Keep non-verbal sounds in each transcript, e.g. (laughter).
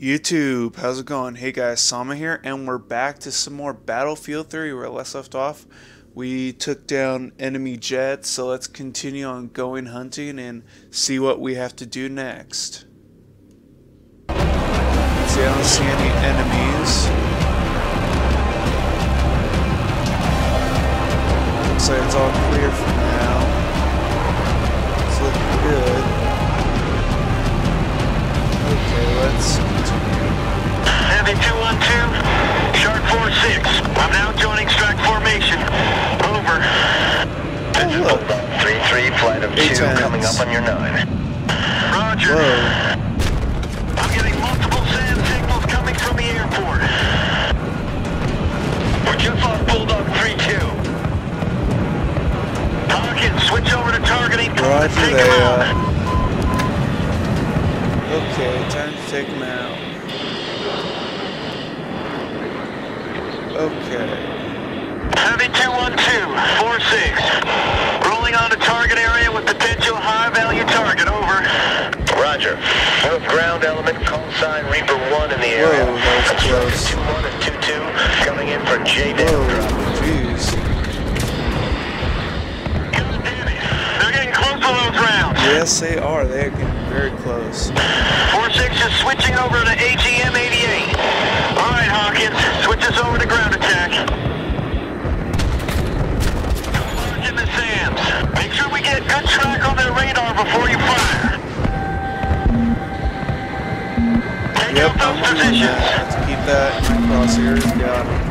YouTube, how's it going? Hey guys, Sama here, and we're back to some more Battlefield 3 where I left off. We took down enemy jets, so let's continue on going hunting and see what we have to do next. See, I don't see any enemies. Looks like it's all clear for now. Roger Take him that. Okay, time to take him out. Okay. Heavy 212, 46. Rolling on to target area with potential high value target. Over. Roger. Fourth ground element, call sign Reaper 1 in the area. Whoa, that was close. Yes, they are. They are getting very close. 4-6 is switching over to AGM 88. All right, Hawkins. Switch us over to ground attack. In the SAMs. Make sure we get good track on their radar before you fire. Take Yep, out those positions. Let's keep that in my crosshairs. Got him.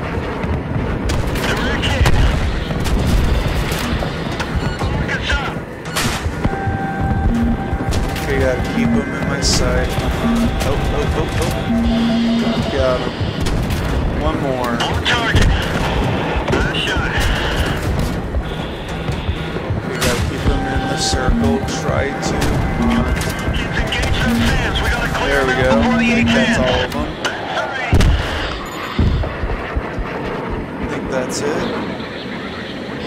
Gotta keep him in my sight. Oh, oh, oh, oh. Got him. One more. On target. Nice shot. We gotta keep him in the circle. Try to. Come on. Kids engage those SAMs. We gotta clear There we go. out before I the think that's all of them. Hurry. I think that's it.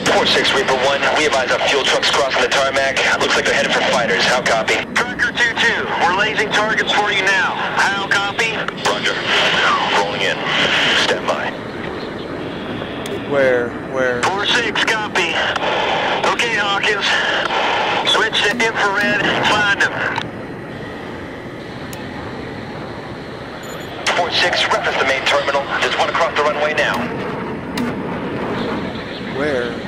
4-6, Reaper 1, we advise our fuel trucks crossing the tarmac. Looks like they're headed for fighters. How copy? Tracker 2-2, we're lasing targets for you now. How copy? Roger. Rolling in. Stand by. Where? Where? 4-6, copy. Okay, Hawkins. Switch to infrared, find him. 4-6, reference the main terminal. There's one across the runway now. Where?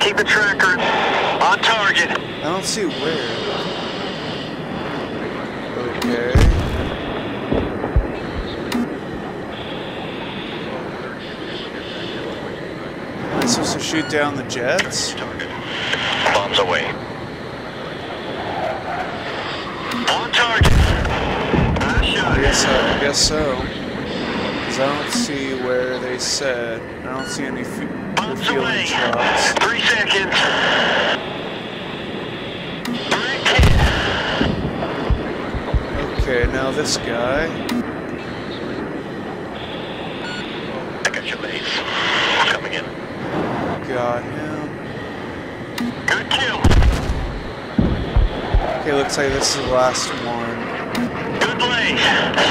Keep the tracker on target. I don't see where. Okay. Am I supposed to shoot down the jets? Bombs away. On target. Nice I shot. guess so. I guess so. Because I don't see where they said. I don't see any fu- Bombs refueling away. Three seconds. Okay, now this guy. I got your base. Coming in. Got him. Good kill. Okay, looks like this is the last one. Good blaze.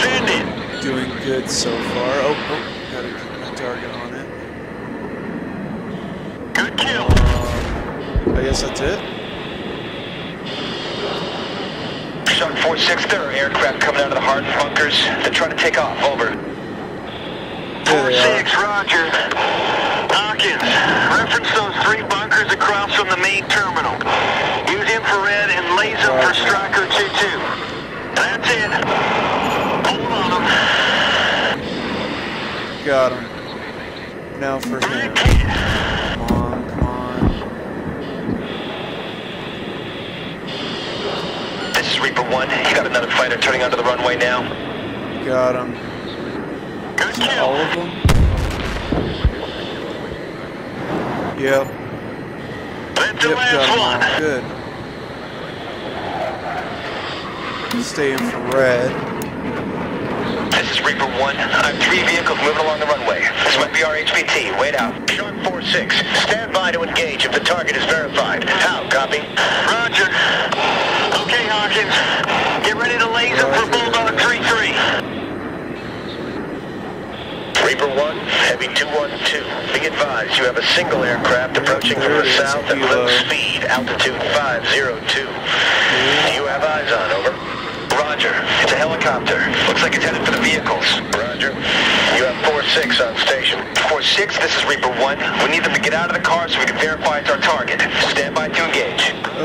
Send it. Doing good so far. Oh, oh, keep my target on it. Good kill. I guess that's it. Shark 4-6, there are aircraft coming out of the hardened bunkers. They're trying to take off. Over. There Four six, Roger. Hawkins, reference those three bunkers across from the main terminal. Use infrared and laser for Striker 2-2. That's it. Hold on them. Got him. Now for him. Direct hit. Come on, come on. This is Reaper 1. You got another fighter turning onto the runway now. Got him. Good All kill. of them? Yep. That's the Yep, last one. all. Good. Stay infrared. This is Reaper 1. I have three vehicles moving along the runway. This might be our HVT. Wait out. Shark 4-6. Stand by to engage if the target is verified. How? Copy? Roger. Okay, Hawkins. Get ready to laser for Bulldog 3-3. Reaper 1, Heavy 212. Be advised, you have a single aircraft approaching from the south at Kilo. low speed, altitude 502. Do you have eyes on, over? Roger. It's a helicopter. Looks like it's headed for the vehicles. Roger. You have 4-6 on station. 4-6, this is Reaper 1. We need them to get out of the car so we can verify it's our target. Stand by to engage.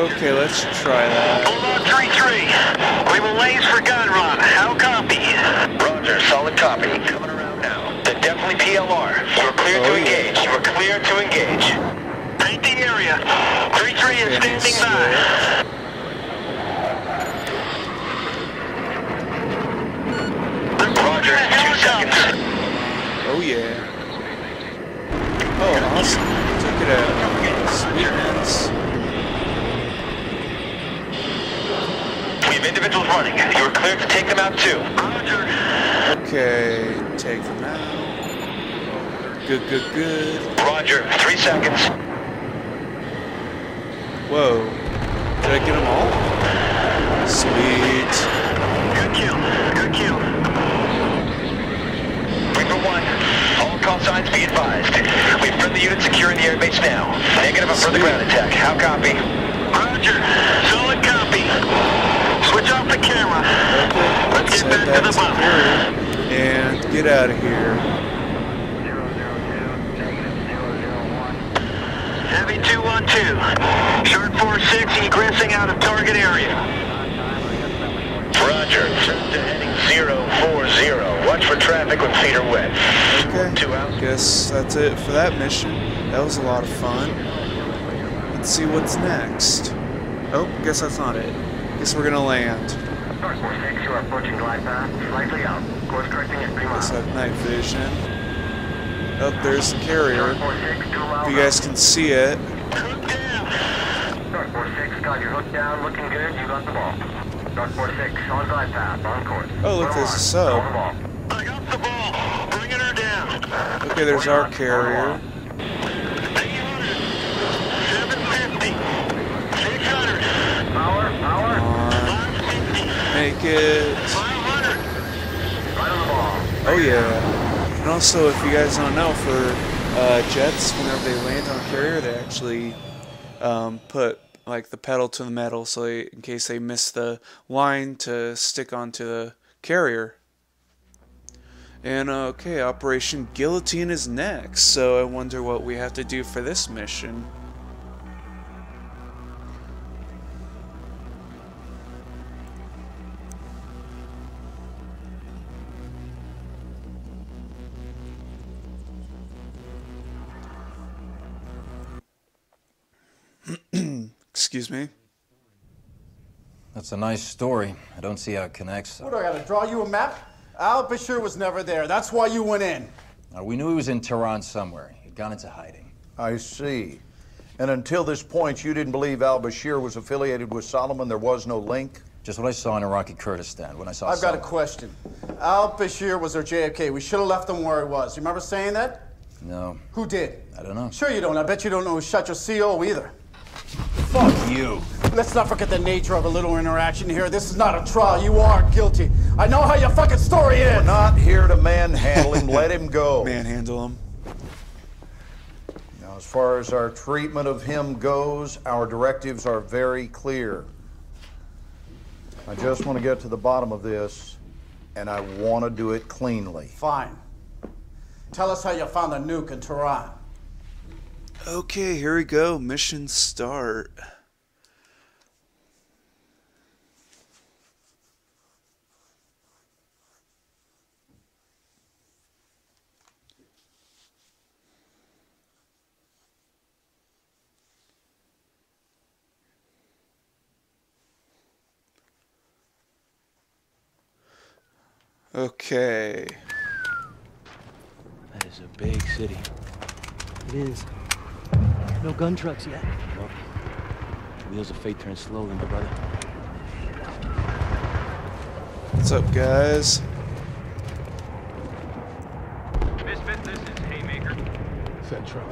Okay, let's try that. Bulldog 3-3. We will laze for gun run. How copy? Roger, solid copy. Coming around now. They're definitely PLR. You are clear Oh, to yeah. engage. You are clear to engage. Paint the area. 3-3 is Okay, standing so- by. Roger, two seconds. Oh yeah. Oh, awesome. Took it out. Sweetness. Have individuals running. You are clear to take them out too. Roger. Okay, take them out. Good, good, good. Roger, three seconds. Whoa. Did I get them all? Sweet. Good kill. Good kill. Reaper 1, all call signs be advised. We have friendly units securing the airbase now. Negative on further ground attack. How copy? Roger. Solid copy. Switch off the camera. Okay, Let's get send back to that the to bus. Carrier and get out of here. Heavy 212. Shark 46 egressing out of target area. Roger, turn to heading 040. Watch for traffic when feet are wet. Okay. Two out. Guess that's it for that mission. That was a lot of fun. Let's see what's next. Oh, guess that's not it. Guess we're gonna land. Shark 46, you are approaching glide path, slightly out. Course correcting at 3 Guess miles. I have night vision. Oh, there's the carrier. Shark 46, 2 miles If you guys can see it. Hook down. out. Shark 46, got your hook down, looking good, you got the ball. Shark 46, on glide path, on course. Oh, look, there's a on. sub. On the ball. I got the ball. Bringing her down. Okay, there's our carrier. Make it. 500. right on the ball. Oh yeah. And also, if you guys don't know, for uh, jets, whenever they land on a carrier, they actually um, put like the pedal to the metal, so they, in case they miss the line to stick onto the carrier. And okay, Operation Guillotine is next. So I wonder what we have to do for this mission. Excuse me. That's a nice story. I don't see how it connects. What do I gotta draw you a map? Al Bashir was never there. That's why you went in. Uh, we knew he was in Tehran somewhere. He'd gone into hiding. I see. And until this point, you didn't believe al Bashir was affiliated with Solomon? There was no link? Just what I saw in Iraqi Kurdistan when I saw I've got a question. Al Bashir was our JFK. We should have left him where he was. You remember saying that? No, Who did? I don't know. Sure you don't. I bet you don't know who shot your CO either. Fuck you. Let's not forget the nature of a little interaction here. This is not a trial. You are guilty. I know how your fucking story is. We're not here to manhandle him. Let him go. Manhandle him. Now, as far as our treatment of him goes, our directives are very clear. I just want to get to the bottom of this, and I want to do it cleanly. Fine. Tell us how you found the nuke in Tehran. Okay, here we go. Mission start. Okay. That is a big city. It is. No gun trucks yet. Well, wheels of fate turn slowly, my brother. What's up, guys? Misfit, this is Haymaker. Central.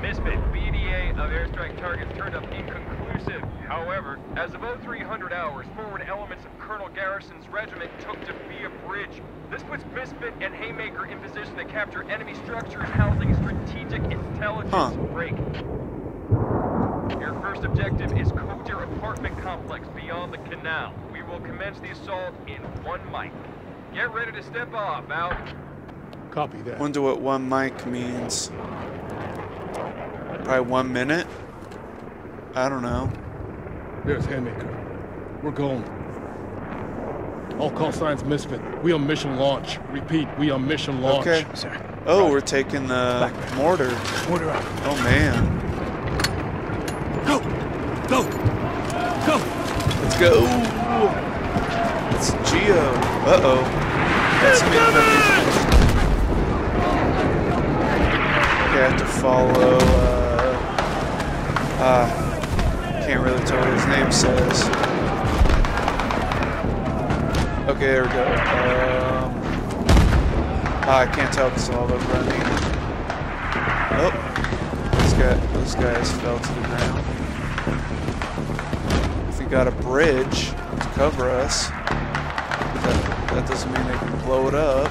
Misfit, BDA of airstrike targets turned up inconclusive. However, as of 0300 hours, forward elements of Colonel Garrison's regiment took to Via Bridge. This puts Misfit and Haymaker in position to capture enemy structures housing strategic intelligence Huh. break. Your first objective is Codir apartment complex beyond the canal. We will commence the assault in one mic. Get ready to step off. Out. Copy that. Wonder what one mic means. Probably one minute? I don't know. There's Haymaker. We're going. All call signs Misfit. We on mission launch. Repeat, we on mission launch. Okay. Sir. Oh, we're taking the mortar. Mortar out. Oh man. Go! Go! Go! Let's go. It's Geo. Uh oh. That's me. Okay, I have to follow. Uh, uh, can't really tell what his name says. Okay, there we go. Um, ah, I can't tell because all the running. Oh, those guy, those guys fell to the ground. If we got a bridge to cover us, that, that doesn't mean they can blow it up,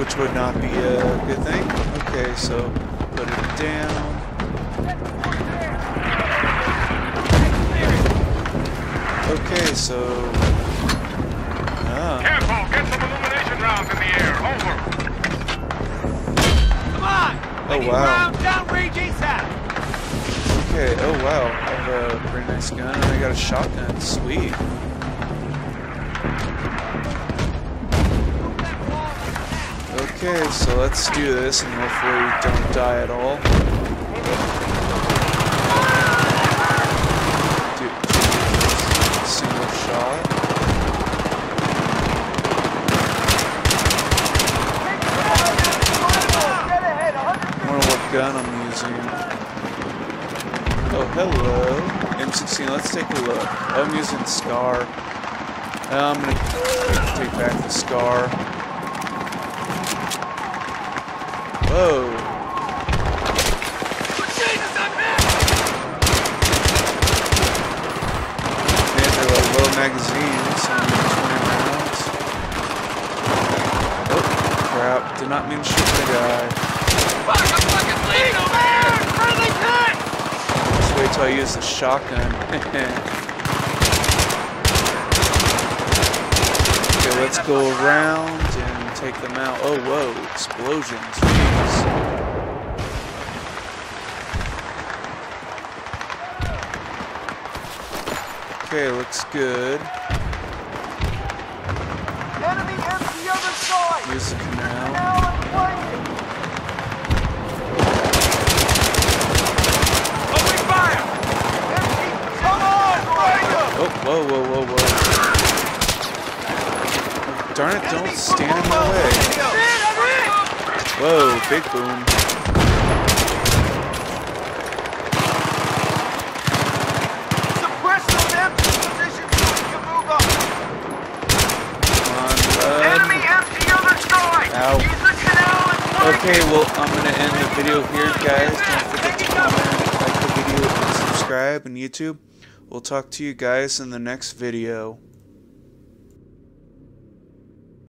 which would not be a good thing. Okay, so put it down. Okay, so. Ah. Careful! Get some illumination rounds in the air. Over. Come on! Oh wow. downrange ASAP! Okay, oh wow. I have a pretty nice gun and I got a shotgun. Sweet. Okay, so let's do this and hopefully we don't die at all. Single shot. What gun I'm using. Oh, hello. M16, let's take a look. Oh, I'm using Scar. Uh, I'm gonna take back the Scar. Whoa. Like low magazines, only 20 rounds. Oh, crap. Did not mean to shoot the guy. Just wait till I use the shotgun. (laughs) okay, let's go around and take them out. Oh, whoa, explosions. Jeez. Okay, looks good. Enemy empty other side! Use the canal. Now and flanking! Open fire! Empty! Come on, Ranger! Oh, whoa, whoa, whoa, whoa. Darn it, don't stand in my way. Whoa, big boom. Suppress those empty positions so we can move up! On, run. Enemy empty other side! Ow. Use the canal! Okay, well, I'm going to end the video here, guys. Don't forget to comment, like the video, and subscribe on YouTube. We'll talk to you guys in the next video.